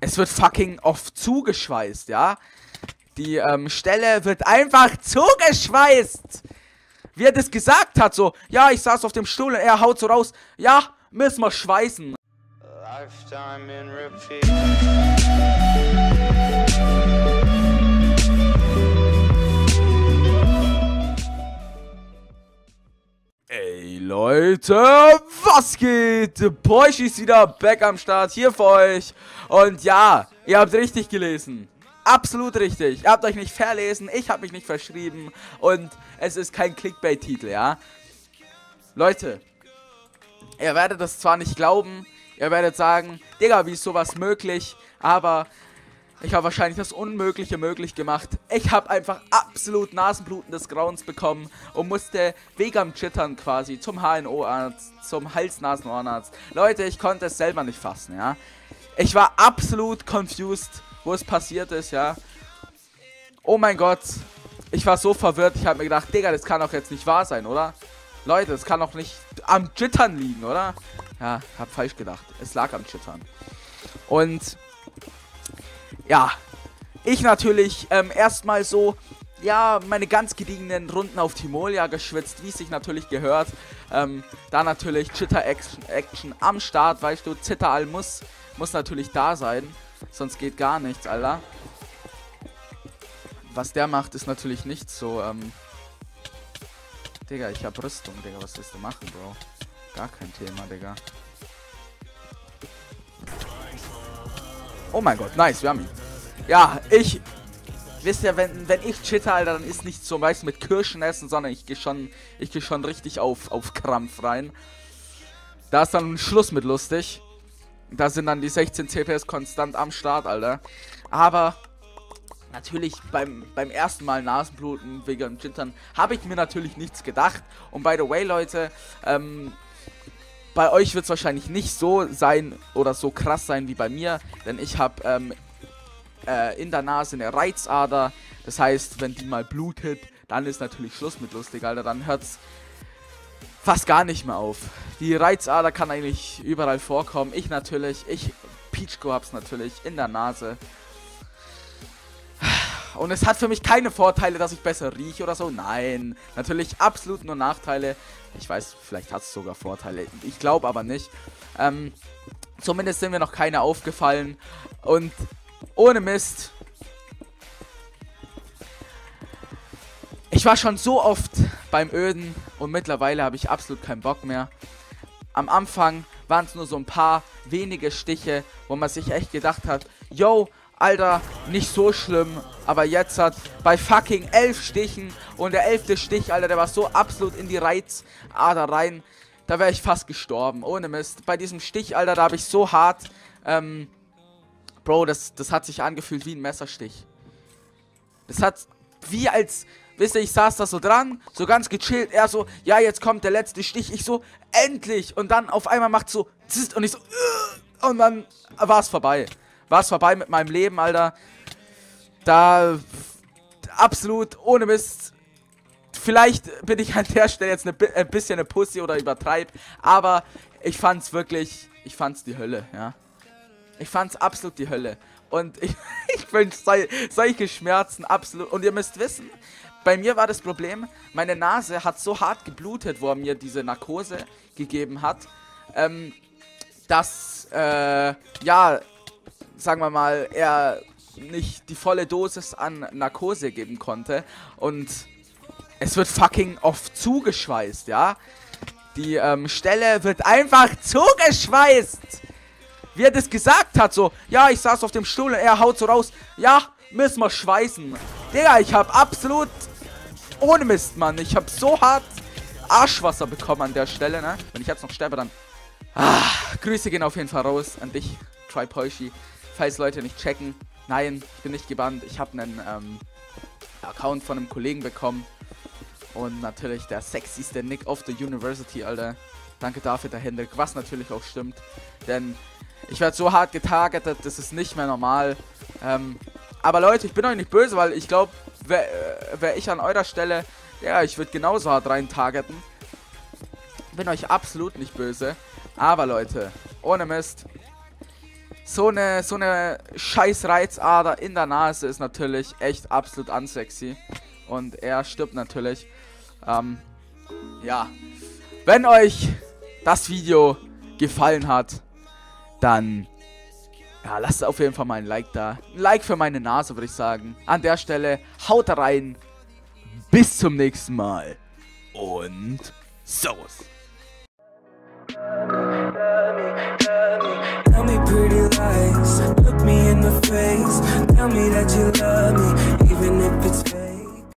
es wird fucking oft zugeschweißt, ja. Die ähm, Stelle wird einfach zugeschweißt. Wie er das gesagt hat, so, ja, ich saß auf dem Stuhl und er haut so raus, ja, müssen wir schweißen. Lifetime in repeat. Leute, was geht? Porsche ist wieder back am Start hier für euch. Und ja, ihr habt richtig gelesen. Absolut richtig. Ihr habt euch nicht verlesen, ich habe mich nicht verschrieben. Und es ist kein Clickbait-Titel, ja. Leute, ihr werdet das zwar nicht glauben, ihr werdet sagen, Digga, wie ist sowas möglich? Aber ich habe wahrscheinlich das Unmögliche möglich gemacht. Ich habe einfach absolut Nasenbluten des Grauens bekommen und musste wegen am Chittern quasi zum HNO-Arzt, zum Hals-Nasen-Ohrenarzt. Leute, ich konnte es selber nicht fassen, ja. Ich war absolut confused, wo es passiert ist, ja. Oh mein Gott, ich war so verwirrt. Ich habe mir gedacht, Digga, das kann doch jetzt nicht wahr sein, oder? Leute, das kann doch nicht am Chittern liegen, oder? Ja, hab falsch gedacht. Es lag am Chittern. Und ja, ich natürlich ähm, erstmal so, ja, meine ganz gediegenen Runden auf Timolia geschwitzt, wie es sich natürlich gehört. Ähm, da natürlich Chitter Action, Action am Start, weißt du, Zitteral muss, muss natürlich da sein. Sonst geht gar nichts, Alter. Was der macht, ist natürlich nicht so, ähm... Digga, ich hab Rüstung, Digga, was willst du machen, Bro? Gar kein Thema, Digga. Oh mein Gott, nice, wir haben ihn. Ja, ich... Wisst ihr, wenn, wenn ich chitter, Alter, dann ist nicht so meist mit Kirschen essen, sondern ich gehe schon, gehe schon richtig auf, auf Krampf rein. Da ist dann Schluss mit lustig. Da sind dann die 16 CPS konstant am Start, Alter. Aber natürlich beim, beim ersten Mal Nasenbluten wegen dem Chittern habe ich mir natürlich nichts gedacht. Und by the way, Leute, ähm, bei euch wird es wahrscheinlich nicht so sein oder so krass sein wie bei mir, denn ich habe ähm, äh, in der Nase eine Reizader. Das heißt, wenn die mal blutet, dann ist natürlich Schluss mit lustig, Alter. Dann hört's fast gar nicht mehr auf. Die Reizader kann eigentlich überall vorkommen. Ich natürlich, ich Peachco hab's natürlich in der Nase. Und es hat für mich keine Vorteile, dass ich besser rieche oder so. Nein, natürlich absolut nur Nachteile. Ich weiß, vielleicht hat es sogar Vorteile. Ich glaube aber nicht. Ähm, zumindest sind mir noch keine aufgefallen. Und ohne Mist. Ich war schon so oft beim Öden und mittlerweile habe ich absolut keinen Bock mehr. Am Anfang waren es nur so ein paar wenige Stiche, wo man sich echt gedacht hat, yo, Alter, nicht so schlimm. Aber jetzt hat bei fucking elf Stichen und der elfte Stich, Alter, der war so absolut in die Reizader rein. Da wäre ich fast gestorben, ohne Mist. Bei diesem Stich, Alter, da habe ich so hart, ähm, Bro, das, das hat sich angefühlt wie ein Messerstich. Das hat, wie als, wisst ihr, ich saß da so dran, so ganz gechillt. Er so, ja, jetzt kommt der letzte Stich. Ich so, endlich. Und dann auf einmal macht so, und ich so, und dann war es vorbei war es vorbei mit meinem Leben, Alter. Da absolut ohne Mist. Vielleicht bin ich an der Stelle jetzt eine, ein bisschen eine Pussy oder übertreib, aber ich fand's wirklich, ich fand's die Hölle, ja. Ich fand's absolut die Hölle. Und ich, ich wünsche solche Schmerzen absolut. Und ihr müsst wissen, bei mir war das Problem, meine Nase hat so hart geblutet, wo er mir diese Narkose gegeben hat, ähm, dass, äh, ja, sagen wir mal, er nicht die volle Dosis an Narkose geben konnte. Und es wird fucking oft zugeschweißt, ja. Die ähm, Stelle wird einfach zugeschweißt. Wie er das gesagt hat, so, ja, ich saß auf dem Stuhl und er haut so raus, ja, müssen wir schweißen. Digga, ich hab absolut, ohne Mist, Mann, ich hab so hart Arschwasser bekommen an der Stelle, ne. Wenn ich jetzt noch sterbe, dann, ah, Grüße gehen auf jeden Fall raus an dich, Tripoishi falls Leute nicht checken, nein, ich bin nicht gebannt. Ich habe einen ähm, Account von einem Kollegen bekommen. Und natürlich der sexyste Nick of the University, Alter. Danke dafür, der Hendrik, was natürlich auch stimmt. Denn ich werde so hart getargetet, das ist nicht mehr normal. Ähm, aber Leute, ich bin euch nicht böse, weil ich glaube, wäre äh, wär ich an eurer Stelle, ja, ich würde genauso hart rein targeten. Bin euch absolut nicht böse. Aber Leute, ohne Mist, so eine, so eine scheiß Reizader in der Nase ist natürlich echt absolut unsexy. Und er stirbt natürlich. Ähm, ja. Wenn euch das Video gefallen hat, dann ja, lasst auf jeden Fall mal ein Like da. Ein Like für meine Nase, würde ich sagen. An der Stelle, haut rein. Bis zum nächsten Mal. Und Servus. Tell me pretty lies, look me that you love me.